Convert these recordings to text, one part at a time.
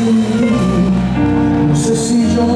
No sé si yo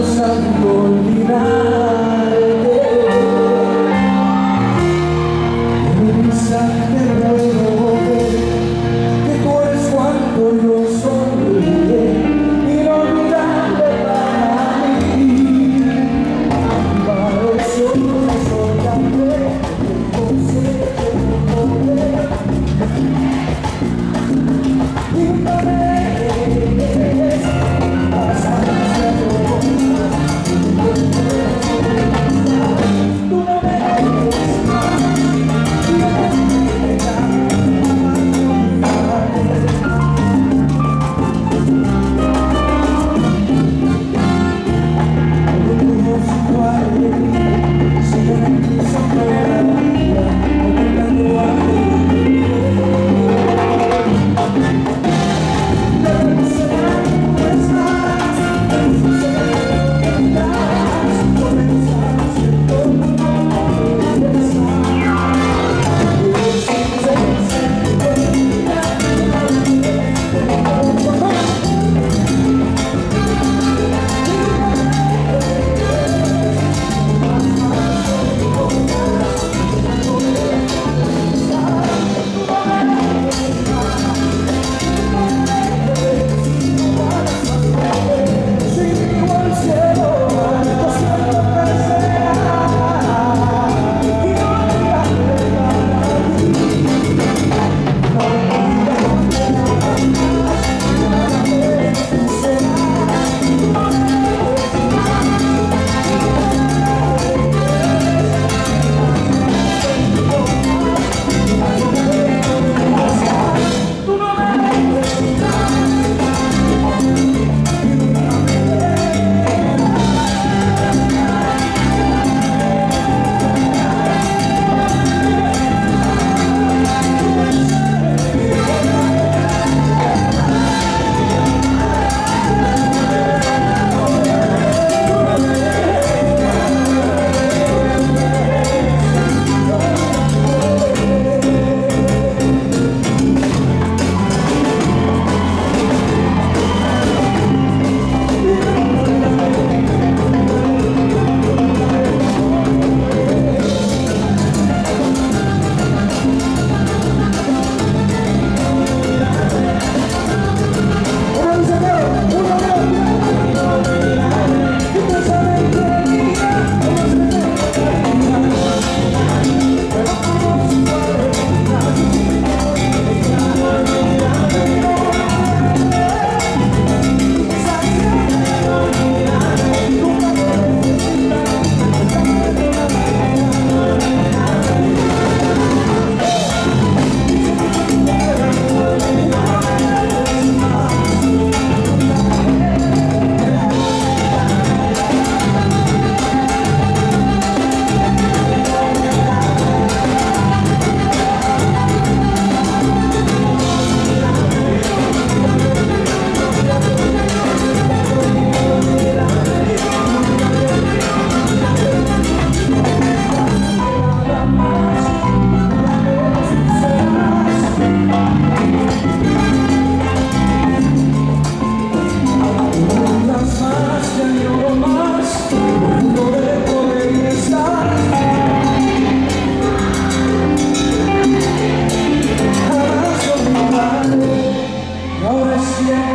Yeah.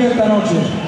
Maria Canaldino.